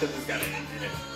because it's got an.